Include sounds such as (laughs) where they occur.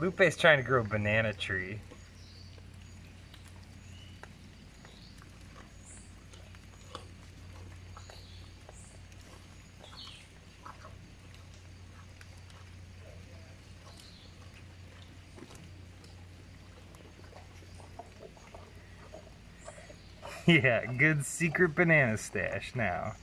Lupe's trying to grow a banana tree. (laughs) yeah, good secret banana stash now.